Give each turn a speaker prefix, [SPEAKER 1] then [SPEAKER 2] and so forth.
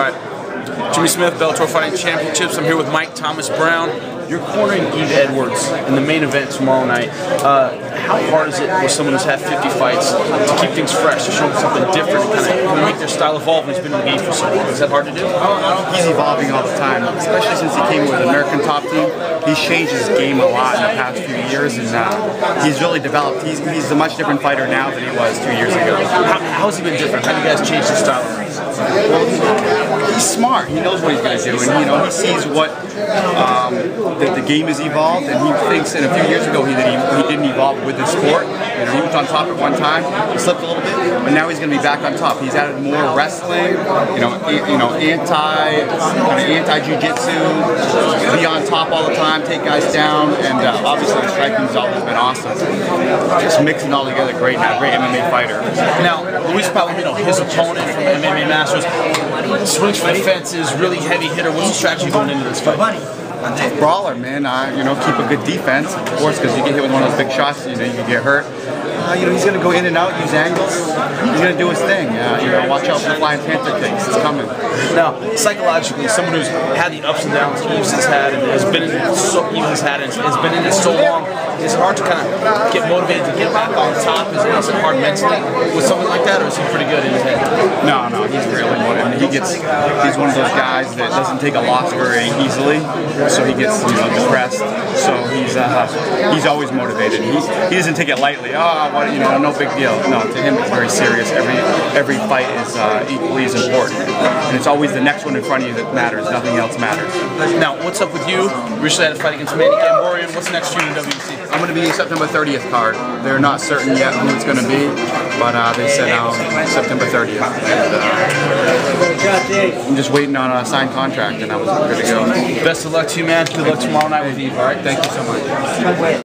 [SPEAKER 1] All right. Jimmy Smith, Bellator Fighting Championships. I'm here with Mike Thomas Brown. You're cornering Yves Edwards in the main event tomorrow night. Uh, how hard is it with someone who's had 50 fights to keep things fresh, to show them something different, kind of make their style evolve when he's been in the game for so long? Is that hard to do?
[SPEAKER 2] He's evolving all the time, especially since he came with American top team. He's changed his game a lot in the past few years, and uh, he's really developed. He's, he's a much different fighter now than he was two years ago.
[SPEAKER 1] How, how has he been different? How do you guys change his style?
[SPEAKER 2] He's smart. He knows what he's going to do, and you know he sees what um, the, the, game has evolved, and he thinks. And a few years ago, he, he, he didn't evolve with the sport. You know, he was on top at one time, he slipped a little bit, but now he's going to be back on top. He's added more wrestling, you know, you know, anti, kind of anti jiu-jitsu, be on top all the time, take guys down, and uh, obviously striking's always been awesome. Just mixing all together, great now, great MMA fighter.
[SPEAKER 1] Now, Luis Palomino, his opponent from MMA Masters, swings for the fences, really heavy hitter. What's the strategy going into this fight?
[SPEAKER 2] brawler, man. Uh, you know, keep a good defense, of course, because you get hit with one of those big shots, you know, you can get hurt. Uh, you know, he's going to go in and out, use angles. He's going to do his thing. Uh, you know, watch out for the flying panther things. It's coming.
[SPEAKER 1] Now, psychologically, someone who's had the ups and downs Yves has had and has been in so, Yves has had and has been in it so long, it's hard to kind of get motivated to get back on top? Is it, it hard mentally with something like that, or is he pretty good in his head?
[SPEAKER 2] No, no, he's really motivated. He gets, he's one of those guys that doesn't take a loss very easily, so he gets, you know, depressed. So he's, uh, he's always motivated. He, he doesn't take it lightly. Oh, what, you know, no big deal. No, to him it's very serious. Every every fight is uh, equally as important, and it's always the next one in front of you that matters. Nothing else matters.
[SPEAKER 1] Now, what's up with you? You recently had a fight against Manny Gamburyan. What's next for you in WEC?
[SPEAKER 2] I'm going to be September 30th card. They're not certain yet who it's going to be, but uh, they said um, September 30th. And, uh, I'm just waiting on a signed contract, and I was good to go.
[SPEAKER 1] Best of luck to you, man. Good luck tomorrow night with Yves. All right, thank you so much.